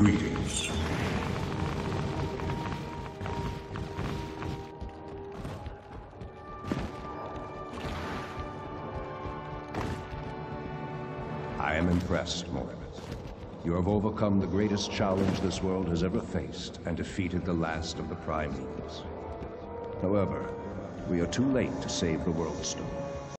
Greetings. I am impressed, Mortimer. You have overcome the greatest challenge this world has ever faced and defeated the last of the Prime Evils. However, we are too late to save the Worldstone.